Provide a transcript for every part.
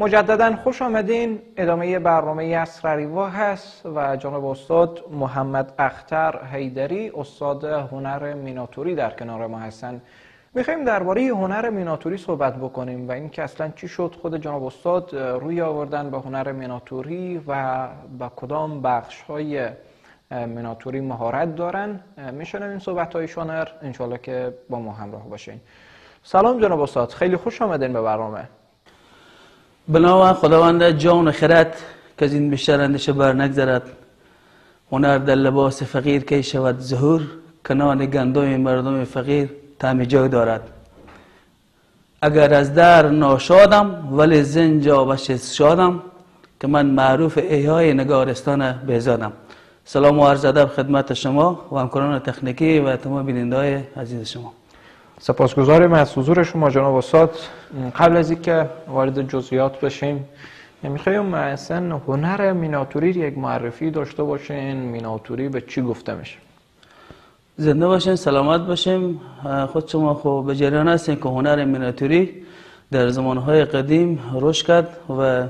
مجددا خوش آمدین. ادامه برنامه اسرریوا هست و جناب استاد محمد اختر حیدری استاد هنر میناتوری در کنار ما هستن. می‌خوایم درباره هنر میناتوری صحبت بکنیم و اینکه اصلا چی شد خود جناب استاد روی آوردن به هنر میناتوری و با کدام بخش های میناتوری مهارت دارن. میشنویم صحبت های شانر انشالله که با ما همراه باشین. سلام جناب استاد. خیلی خوش آمدین به برنامه. بناو خداوند جان و خرد که از این بیشتر اندشه بر نگذرد. هنر در لباس فقیر که شود ظهور کنان گندم مردم فقیر تعم جای دارد. اگر از در ناشادم ولی زنجا و شادم که من معروف ایهای نگارستان بهزادم. سلام و عرض ادب خدمت شما و همکاران تکنیکی و تمام بیننده عزیز شما. سپاسگزاریم از حضور شما جناب استاد. قبل از اینکه وارد جزئیات بشیم می‌خوایم اصلا هنر میناتوری یک معرفی داشته باشین. میناتوری به چی گفته میشه؟ زنده باشین سلامت باشیم خود شما خب به جریان هستین که هنر میناتوری در زمانهای قدیم رشد کرد و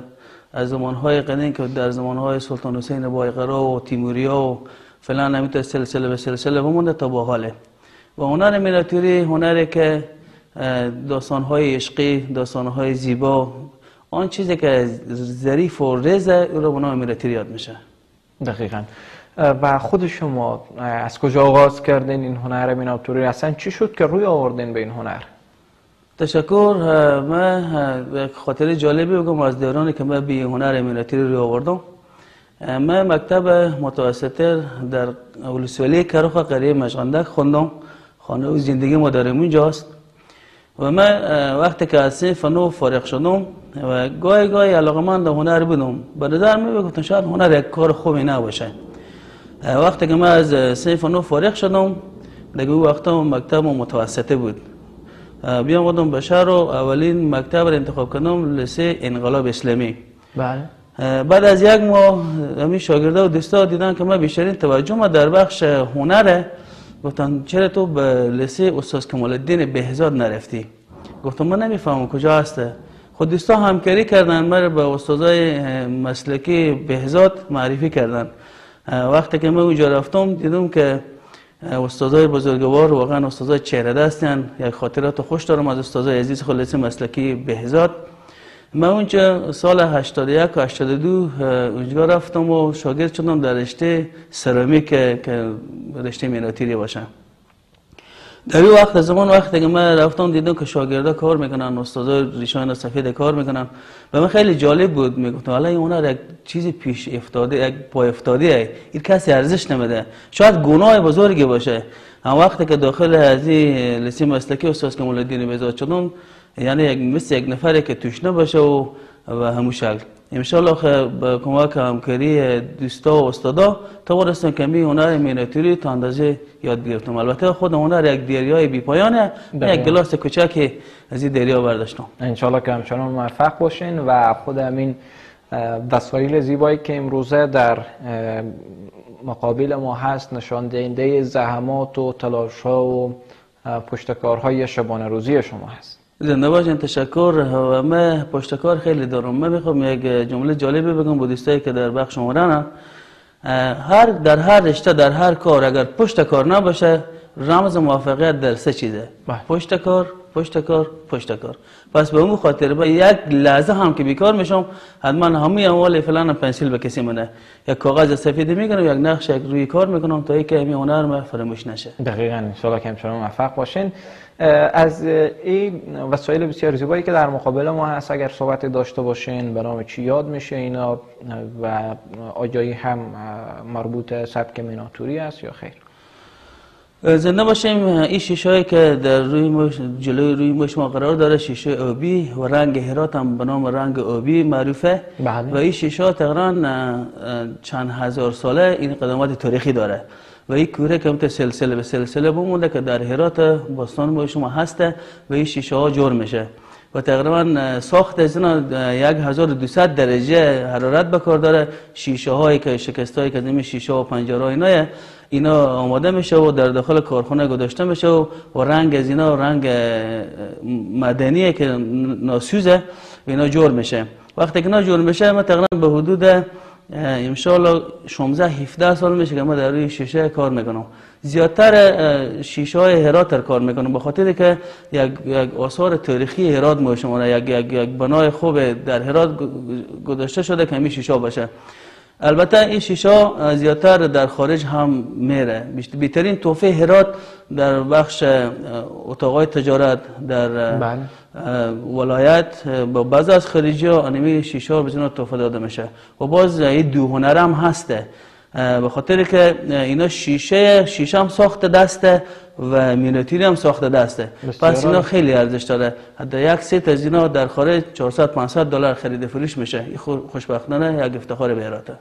از زمانهای قدیم که در زمانهای سلطان حسین بایقرا و تیموریا و فلان نمی‌تونه سلسله به سلسله بمونده تا با حاله و هنر میناتوری هنری که داستانهای عشقی داستانهای زیبا آن چیزی که ظریف و رزه او رو به نام میناتوری یاد میشه. دقیقا. و خود شما از کجا آغاز کردین این هنر میناتوری؟ اصلا چی شد که روی آوردین به این هنر؟ تشکر. من خاطر جالبی بگم از دورانی که من به هنر میناتوری روی آوردم. من مکتب متوسطه در اولوسولی کروخ قریه مشغندک خوندم. خانه و زندگی ما در اینجاست. و من وقتی که از صنف نو فارغ شدم و گاهی گاهی علاقه من در هنر بودم برادر می بگفتن شاید هنر یک کار خوبی نباشه. وقتی که من از صنف نو فارغ شدم دیگه وقتا مکتب متوسطه بود. بیام بودم به شهر و اولین مکتب را انتخاب کردم لسه انقلاب اسلامی. بله. بعد از یک ماه همین شاگرده و دوستا دیدن که من بیشترین توجه ما در بخش هنره گفتن چرا تو به لسه استاد کمال الدین بهزاد نرفتی؟ گفتم من نمی‌فهمم کجا هسته. خود دوستا همکاری کردن من به استادای مسلکی بهزاد معرفی کردن. وقتی که من اونجا رفتم دیدم که استادای بزرگوار واقعا استادای چهره دستن یک خاطرات خوش دارم از استادای عزیز خلاصی مسلکی بهزاد. من اونجا سال 81 و 82 اونجا رفتم و شاگرد شدم در رشته سرامیک که رشته میناتوری باشم. در این وقت زمان وقتی که من رفتم دیدم که شاگردا کار می‌کنن استادا ریشان سفید کار می‌کنن و من خیلی جالب بود می‌گفتم حالا هنر یک چیز پیش افتاده یک پای افتاده این کسی ارزش نمیده شاید گناه بزرگی باشه. وقتی که داخل از این لسی مسلکی استاد کمال الدین بهزاد شدم یعنی یک مثل یک نفری که توش نباشه و و همون شکل. انشالله با کمک همکاری دوستا و استادا توانستم کمی هنر میناتوری تا اندازه یاد گرفتم. البته خود هنر یک دریای بی پایانه یک گلاس کوچک از این دریا برداشتم. انشالله که همچنان موفق باشین و خود همین وسایل زیبایی که امروزه در مقابل ما هست نشان دهنده زحمات و تلاش ها و پشتکارهای شبانه روزی شما هست. زنده باشین تشکر. و من پشتکار خیلی دارم. من می‌خوام یک جمله جالبی بگم با دوستایی که در بخش هنرن هر در هر رشته در هر کار اگر پشت کار نباشه رمز موفقیت در سه چیزه. پشت کار پشت کار پشت کار. پس به اون خاطر با یک لحظه هم که بیکار میشم حتما همه اموال فلان پنسیل به کسی منه یک کاغذ سفید می‌گیرم یک نقش یک روی کار می‌کنم تا اینکه همین هنر ما فراموش نشه. دقیقاً. ان شاء الله که همچنان موفق باشین. از این وسایل بسیار زیبایی که در مقابل ما هست اگر صحبت داشته باشین به نام چی یاد میشه اینا؟ و آجایی هم مربوط سبک میناتوری است یا خیر؟ زنده باشیم. این شیشه که در روی مش... جلوی روی مش ما قرار داره شیشه آبی و رنگ هرات هم به نام رنگ آبی معروفه. بله. و این شیشه تقریبا چند هزار ساله این قدمات تاریخی داره. و این کوره که همت سلسله به سلسله بمونده که در هرات باستان ما شما هسته و این شیشه ها جور میشه. و تقریبا ساخت از اینا 1200 درجه حرارت بکار داره. شیشه هایی که شکست هایی که شیشه و پنجره اینا اینا آماده میشه و در داخل کارخانه گذاشته میشه و, رنگ از اینا رنگ مدنیه که ناسوزه اینا جور میشه. وقتی که اینا جور میشه ما تقریبا به حدود امشال 16 17 سال میشه که ما در روی شیشه کار می‌کنم. زیادتر شیشه های هرات کار می‌کنم به خاطر که یک, یک آثار تاریخی هرات ما شما یک, یک, یک بنای خوب در هرات گذاشته شده که همین شیشه باشه. البته این شیشه زیادتر در خارج هم میره. بیترین توفه هرات در بخش اتاقای تجارت در بله. ولایت با بعض از خارجی ها همی شیشه به تحفه داده میشه. و باز این دو هنر هم هسته. به خاطر که اینا شیشه شیشه هم ساخت دسته و مینیاتوری هم ساخته دسته. پس اینا خیلی ارزش داره. حتی یک سیت از اینا در خارج 400 500 دلار خرید فروش میشه. این خوشبختانه یک افتخار بیراته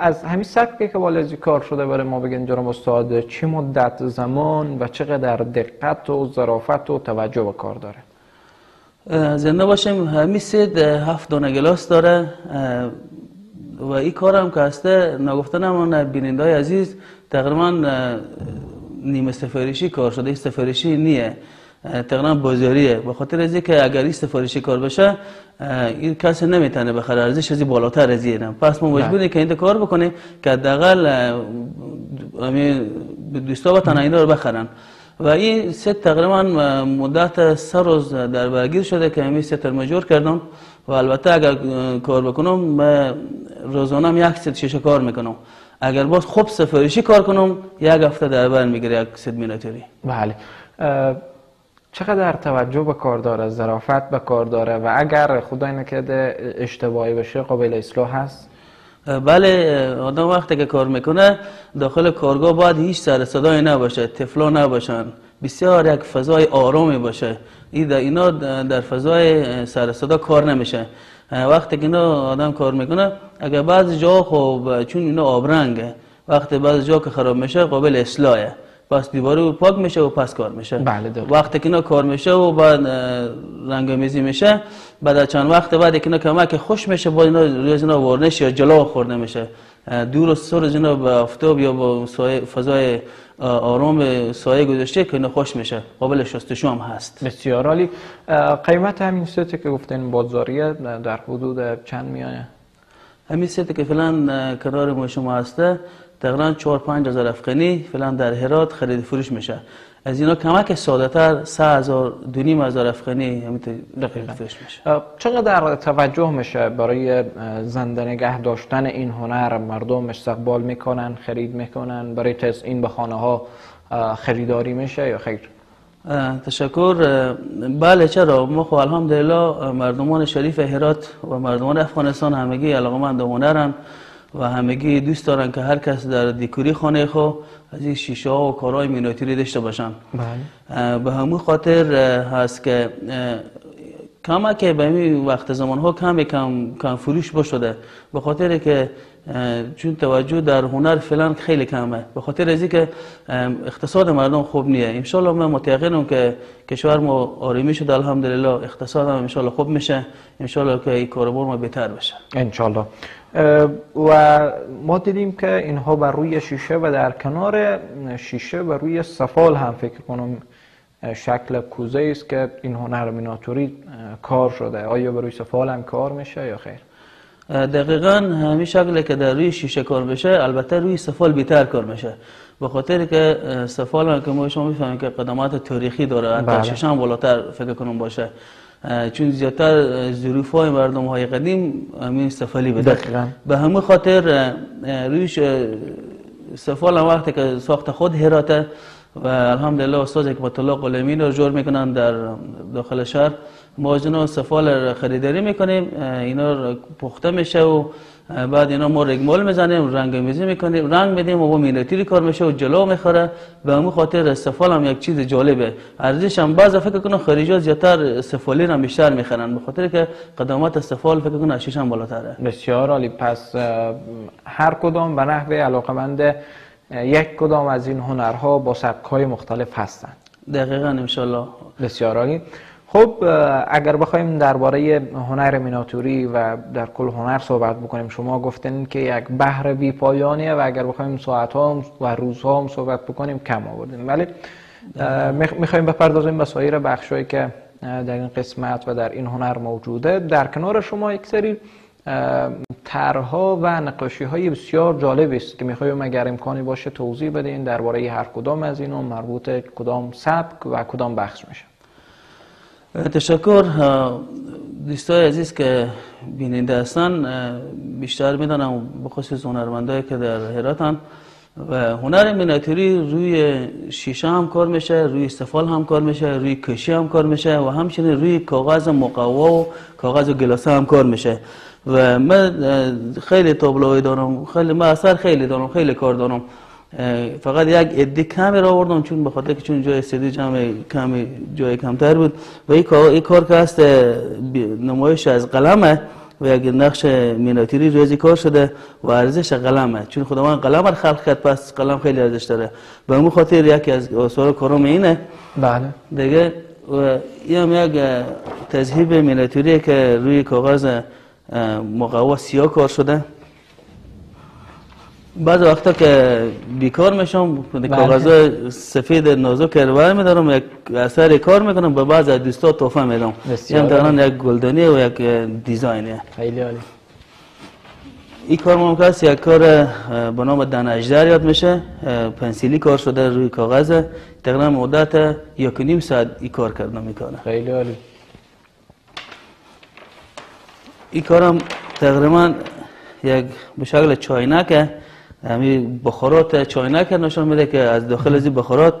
از همین سبکی که والازی کار شده برای ما بگین جناب استاد چه مدت زمان و چقدر دقت و ظرافت و توجه به کار داره؟ زنده باشیم. همین سید هفت دانه گلاس داره. و این کار هم که هسته نگفتن هم بیننده های عزیز تقریبا نیمه سفارشی کار شده این سفارشی نیه. تقریبا بازاریه. به خاطر از که اگر این سفارشی کار بشه این کسی نمی‌تونه بخره. ارزش از بالاتر از اینه پس ما مجبوریم که این کار بکنیم که حداقل دوستا بتونن اینا رو بخرن. و این ست تقریبا مدت سه روز در برگیر شده که همین ست جور کردم. و البته اگر کار بکنم روزانه یک ست شیشه کار می‌کنم. اگر باز خوب سفارشی کار کنم یک هفته در بر می‌گیره یک ست میناتوری بله. چقدر توجه به کار داره ظرافت به کار داره؟ و اگر خدای نکرده اشتباهی بشه قابل اصلاح هست؟ بله آدم وقتی که کار می‌کنه داخل کارگاه باید هیچ سر صدای نباشه تفلا نباشن. بسیار یک فضای آرامی باشه. اینا در فضای سر صدا کار نمیشه. وقتی که اینا آدم کار می‌کنه اگر بعض جا خوب چون اینا آبرنگه وقتی بعض جا که خراب میشه قابل اصلاحه. پس دیواره پاک میشه و پس کار میشه. بله وقتی که اینا کار میشه و بعد رنگ میزی میشه بعد چند وقت بعد که اینا کمک خوش میشه با اینا روز اینا ورنش یا جلا خورده میشه. دور و سر اینا به آفتاب یا با فضای آرام سایه گذاشته که اینا خوش میشه. قابل شستشو هم هست. بسیار عالی. قیمت همین سیتی که گفتین بازاریه در حدود چند میانه؟ همین سیتی که فعلا کنار ما شما هسته. تقریبا 4 5 هزار افغانی فعلا در هرات خرید فروش میشه. از اینا کمک ساده تر 3 هزار دو نیم هزار افغانی همینطور فروش میشه. چقدر توجه میشه برای زنده نگه داشتن این هنر؟ مردم استقبال می‌کنن خرید می‌کنن؟ برای تزیین به خانه ها خریداری میشه یا خیر؟ تشکر. بله چرا؟ ما خب الحمدلله مردمان شریف هرات و مردمان افغانستان همگی علاقمند هنرن. و همگی دوست دارن که هر کس در دیکوری خانه خو از این شیشه ها و کارهای میناتوری داشته باشن. بله. به همون خاطر هست که کما که به این وقت زمان ها کم کم کم فروش بشده. به خاطر که چون توجه در هنر فعلا خیلی کمه. به خاطر از که اقتصاد مردم خوب نیه. ان من متقنم که کشور ما آرامی شده الحمدلله اقتصاد هم ان خوب میشه. ان که این کاروبار ما بهتر بشه. ان و ما دیدیم که اینها بر روی شیشه و در کنار شیشه و روی سفال هم فکر کنم شکل کوزه است که این هنر میناتوری کار شده. آیا بر روی سفال هم کار میشه یا خیر؟ دقیقا همین شکل که در روی شیشه کار بشه البته روی سفال بیتر کار میشه. به خاطر که سفال هم که ما شما می‌فهمیم که قدمات تاریخی داره حتی بله. شیشه هم بالاتر فکر کنم باشه. چون زیادتر ظروف های مردم های قدیم همین سفالی بده به همون خاطر رویش سفال هم وقتی که ساخت خود هراته. و الحمدلله استاد حکمت الله قلمین رو جور می‌کنن در داخل شهر. ما سفال خریداری می‌کنیم اینا پخته میشه و بعد اینا ما رگمال می‌زنیم رنگ میزی می‌کنیم. رنگ میدیم و با میناتوری کار میشه و جلو می‌خوره. به همون خاطر استفال هم یک چیز جالبه. ارزش هم بعض فکر کنم خارجی زیادتر استفالی رو بیشتر می‌خرن به خاطر که قدمات استفال فکر کنم اشیش هم بالاتره. بسیار عالی. پس هر کدام به نحوه علاقمند یک کدام از این هنرها با سبک های مختلف هستند دقیقا ان بسیار عالی. خب اگر بخوایم درباره هنر میناتوری و در کل هنر صحبت بکنیم شما گفتین که یک بحر بی پایانیه و اگر بخوایم ساعت ها و روزها هم صحبت بکنیم کم آوردیم. ولی می‌خوایم بپردازیم به سایر بخشایی که در این قسمت و در این هنر موجوده. در کنار شما یک سری طرها و نقاشی های بسیار جالب است که می‌خوایم اگر امکانی باشه توضیح بدین درباره هر کدام از اینو مربوط کدام سبک و کدام بخش میشه. تشکر. دوستای عزیز که بیننده هستن بیشتر می‌دانم بخصوص هنرمندایی که در هراتن. و هنر میناتوری روی شیشه هم کار میشه روی استفال هم کار میشه روی کشی هم کار میشه و همچنین روی کاغذ مقوا و کاغذ و گلاسه هم کار میشه. و من خیلی تابلوی دارم خیلی من اثر خیلی دارم خیلی کار دارم. فقط یک ادی کمی را آوردم چون بخاطر که چون جای استدی جمع کمی جای کمتر بود. و این کار, کار که هست نمایش از قلمه و یک نقش میناتوری روزی کار شده و ارزش قلمه. چون خداوند قلم رو خلق کرد پس قلم خیلی ارزش داره. به اون خاطر یکی از آثار کارم اینه. بله. دیگه و این هم یک تذهیب میناتوری که روی کاغذ مقوا سیاه کار شده. بعض وقتا که بیکار میشم بله. کاغذ سفید نازک رو میدارم یک اثر کار می‌کنم به بعض از دوستا تحفه میدم. بسیار یعنی یک گلدانی و یک دیزاینه. خیلی عالی. این کار ممکن است یک کار به نام دن اجدر یاد میشه. پنسیلی کار شده روی کاغذ. تقریبا مدت یک نیم ساعت این کار کردم می‌کنه. خیلی عالی. این کارم تقریبا یک به شکل چاینکه همین بخارات چاینک نشان میده که از داخل از بخارات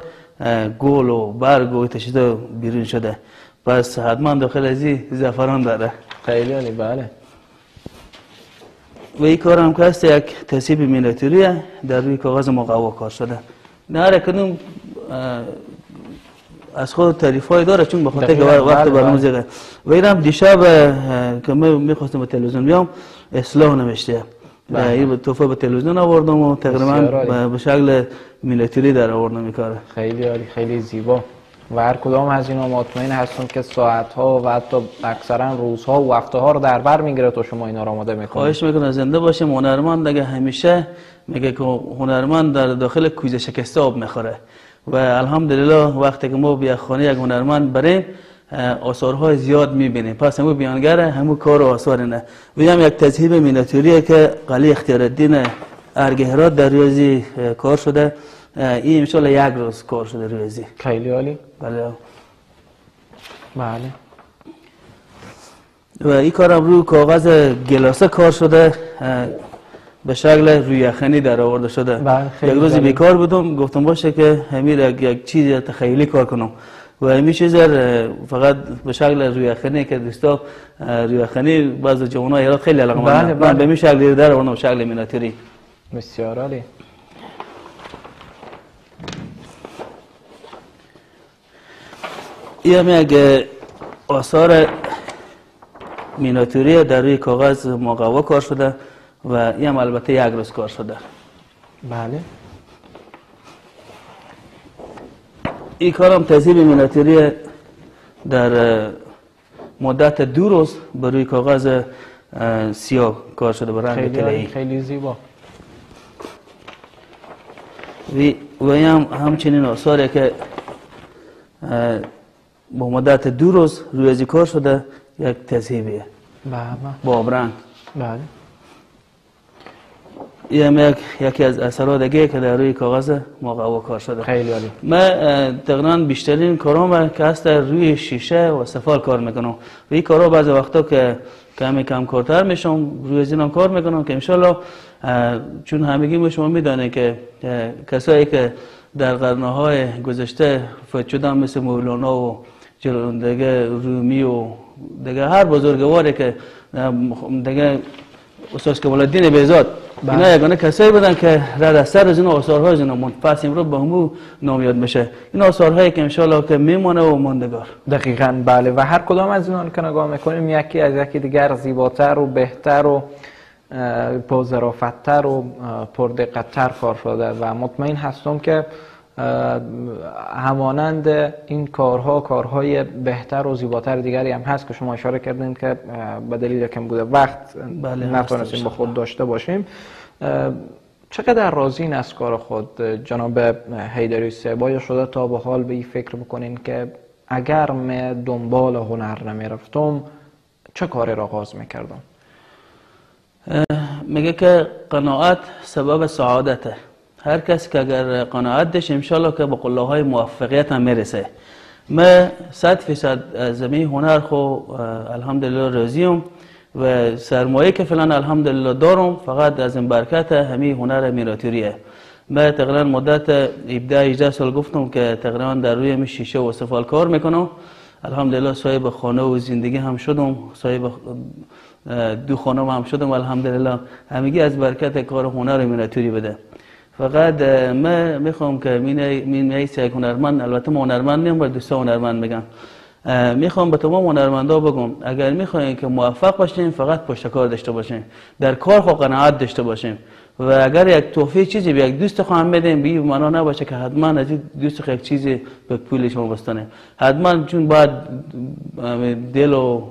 گل و برگ و چیزا بیرون شده. پس حتما داخل از این زعفران داره. خیلی عالی بله. و این کار هم که هست یک تصیب میناتوریه در روی کاغذ مقوا کار شده. نه هر کدوم از خود تعریف های داره چون بخاطر که وقت بله، برنامه بله. زیاده. و اینم دیشب که من می‌خواستم به تلویزیون بیام اصلاح نوشته. بله. این توفه به تلویزیون آوردم و تقریبا. به- شکل میناتوری در آوردم این کاره خیلی عالی خیلی زیبا. و هر کدام از اینا مطمئن هستم که ساعت ها و حتی اکثرا روزها و وقت ها رو در بر می‌گیره تا شما اینا رو آماده می‌کنید. خواهش می‌کنم زنده باشیم. هنرمند دیگه همیشه میگه که هنرمند در داخل کوزه شکسته آب می‌خوره. و الحمدلله وقتی که ما به یک خانه یک هنرمند بریم آثارهای زیاد می‌بینیم. پس همون بیانگره همون کار و آثار نه و هم یک تذهیب میناتوریه که قلی اختیار الدین ارگهرات در ریاضی کار شده. این انشالله یک روز کار شده ریاضی. خیلی عالی. بله. بله. و این کارم روی کاغذ گلاسه کار شده. به شکل روی یخنی در آورده شده. بله، یک روزی. بیکار بودم گفتم باشه که همین یک, چیز تخیلی کار کنم. و همین چیز فقط به شکل روی یخنی که دوستا اه، روی یخنی بعض جوان های ایراد خیلی علاقه بله، من بله. به این شکل در آوردم شکل میناتوری. بسیار عالی. این هم یک آثار میناتوری در روی کاغذ مقوا کار شده. و این هم البته یک روز کار شده. بله. این کارم تذهیب میناتوری در مدت دو روز بر روی کاغذ اه، سیاه کار شده به رنگ خیلی خیلی زیبا. و این هم همچنین آثاری که با مدت دو روز روی کار شده یک تذهیبیه بله. با آبرنگ بله. یک یکی از اثرات دیگه که در روی کاغذ مقوا کار شده خیلی عالی من اه، تقریبا بیشترین کارام که هست در روی شیشه و سفال کار می‌کنم و این کارا بعضی وقتا که کمی کم کارتر میشم روی از اینم کار می‌کنم که انشالله چون همگی ما شما میدانه که کسایی که در قرنهای گذشته فوت شدن مثل مولانا و دیگه رومی و دیگه هر بزرگواری که دیگه استاد کمال الدین بهزاد بله. اینا یگانه کسایی بودن که رد از سر از این آثارهای از پس امروز به همو نام یاد میشه. این آثارهایی که انشالله که میمونه و ماندگار. دقیقا بله. و هر کدام از اینا که نگاه می‌کنیم یکی از یکی دیگر زیباتر و بهتر و با و پردقتتر کار شده و مطمئن هستم که همانند این کارها کارهای بهتر و زیباتر دیگری هم هست که شما اشاره کردین که به دلیل کم بوده وقت بله، نتونستیم با خود داشته باشیم. چقدر راضین از کار خود؟ جناب حیدری سبا یا شده تا به حال به این فکر بکنین که اگر من دنبال هنر نمی‌رفتم چه کاری را آغاز می‌کردم؟ میگه که قناعت سبب سعادته. هر کس که اگر قناعت داشت انشالله که به قله های موفقیت هم می‌رسه. من صد فیصد زمین هنر خو الحمدلله راضیم و سرمایه که فلان الحمدلله دارم فقط از این برکت همین هنر میناتوریه من تقریبا مدت 17 18 سال گفتم که تقریبا در روی می شیشه و سفال کار می‌کنم. الحمدلله صاحب خانه و زندگی هم شدم صاحب دو خانه هم شدم الحمدلله. همگی از برکت کار هنر میناتوری بده. فقط من می‌خوام که مین میسی یک هنرمند البته ما هنرمند نیم و دوستا هنرمند میگم می‌خوام به تمام هنرمندا بگم اگر می‌خواین که موفق باشین فقط پشتکار داشته باشین. در کار خو قناعت داشته باشین. و اگر یک توفیق چیزی به یک دوست خواهم بدیم بی معنا نباشه که حتما از این دوست یک چیزی به پول شما بستانه حتما چون باید دل و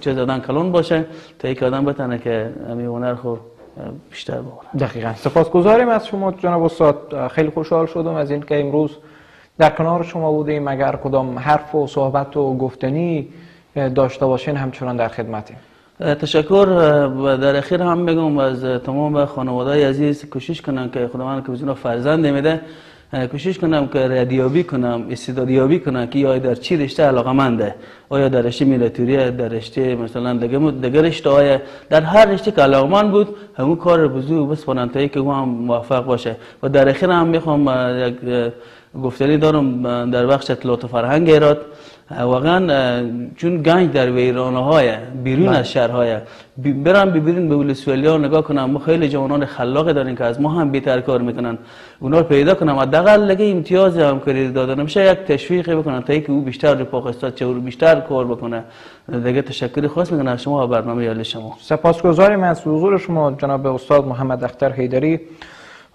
چیز آدم کلون باشه تا یک آدم بتانه که همین هنر خو بیشتر بکنه دقیقا. سپاسگزاریم از شما جناب استاد. خیلی خوشحال شدم از اینکه امروز در کنار شما بودیم. اگر کدام حرف و صحبت و گفتنی داشته باشین همچنان در خدمتیم. تشکر. و در اخیر هم میگم از تمام خانواده عزیز کوشش کنن که خداوند که فرزند میده. کوشش کنم که ردیابی کنم استعدادیابی کنم که یا در چی رشته علاقه منده آیا در رشته میلاتوری در رشته مثلا دیگه رشته آیا در هر رشته که علاقه بود همون کار بزرگ بس تا که هم موفق باشه. و در اخیر هم می‌خوام یک گفتنی دارم در بخش اطلاعات فرهنگ ایراد. واقعا چون گنج در ویرانه های بیرون بله. از شهرهای برم ببینین به ولسوالیا نگاه کنم ما خیلی جوانان خلاق داریم که از ما هم بهتر کار می‌کنن. اونا رو پیدا کنم حداقل لگه امتیاز هم کاری دادن میشه یک تشویقی بکنن تا اینکه او بیشتر رفاق استاد چه بیشتر کار بکنه. دیگه تشکر خاص می‌کنم از شما و برنامه یال شما. سپاسگزاریم از حضور شما جناب استاد محمد اختر حیدری.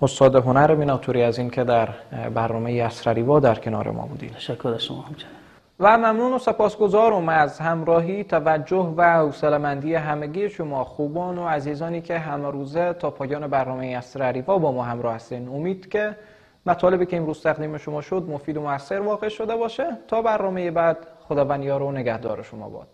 استاد هنر میناتوری از اینکه در برنامه اسرریوا در کنار ما بودید. تشکر از شما همچنین و ممنون و سپاسگزارم. از همراهی توجه و حوصله‌مندی همگی شما خوبان و عزیزانی که همه روزه تا پایان برنامه اسرریوا با ما همراه هستین. امید که مطالبی که امروز تقدیم شما شد مفید و موثر واقع شده باشه. تا برنامه بعد خداوند یار و نگهدار شما باد.